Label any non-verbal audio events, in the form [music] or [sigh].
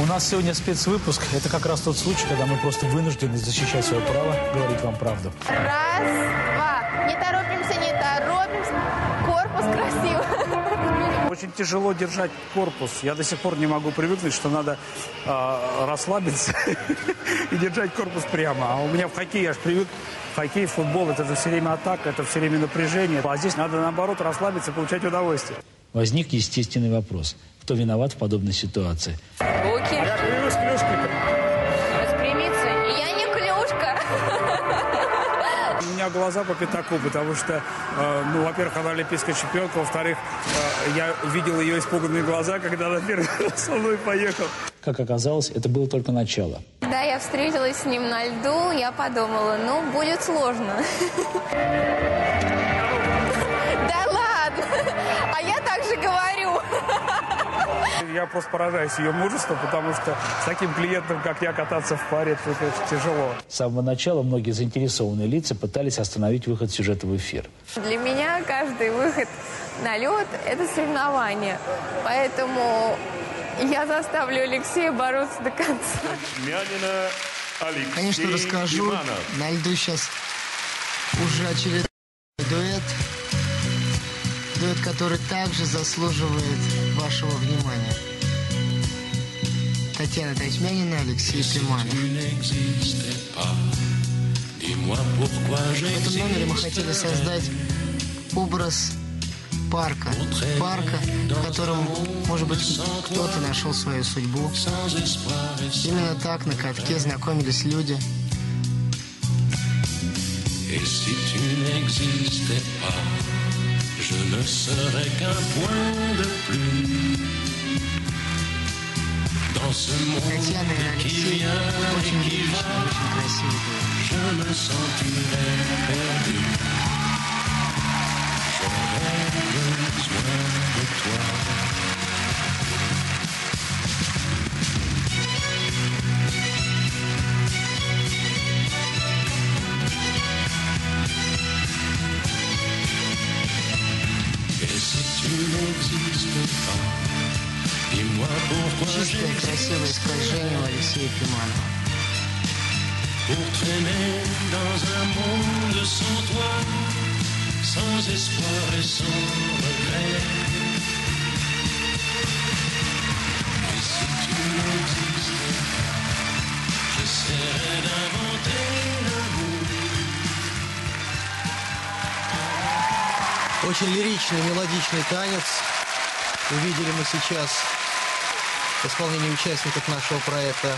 У нас сегодня спецвыпуск. Это как раз тот случай, когда мы просто вынуждены защищать свое право говорить вам правду. Раз, два. Не торопимся, не торопимся. Корпус красивый. Очень тяжело держать корпус. Я до сих пор не могу привыкнуть, что надо э, расслабиться [laughs] и держать корпус прямо. А у меня в хоккее я же привык. Хоккей, футбол, это же все время атака, это все время напряжение. А здесь надо, наоборот, расслабиться и получать удовольствие. Возник естественный вопрос. Кто виноват в подобной ситуации? Я клянусь клюшкой. Распрямиться. Я не клюшка. У меня глаза по пятаку, потому что, э, ну, во-первых, она олимпийская чемпионка, во-вторых, э, я видел ее испуганные глаза, когда она первый [laughs] раз со мной поехал. Как оказалось, это было только начало. Когда я встретилась с ним на льду, я подумала, ну, будет сложно. [laughs] Да ладно. А я так же говорю. Я просто поражаюсь ее мужеству, потому что с таким клиентом, как я, кататься в паре, это, конечно, тяжело. С самого начала многие заинтересованные лица пытались остановить выход сюжета в эфир. Для меня каждый выход на лед – это соревнование. Поэтому я заставлю Алексея бороться до конца. Мянина Алексей Конечно, расскажу. Иманов. На льду сейчас уже очередной дуэт. Дуэт, который также заслуживает вашего внимания. Татьяна Тасьмянина, Алексей Климанов. В этом номере мы хотели создать образ парка. Парка, в котором, может быть, кто-то нашел свою судьбу. Именно так на катке знакомились люди. Et si tu n'existais pas, je ne serai qu'un point de plus dans ce monde qui vient et qui va. Je me sentirai perdu. n'existe pas. Dis-moi pourquoi j'ai... où est-ce que j'ai, ici et moi, là. Pour traîner dans un monde sans toi, sans espoir et sans Очень лиричный, мелодичный танец. Увидели мы сейчас в исполнении участников нашего проекта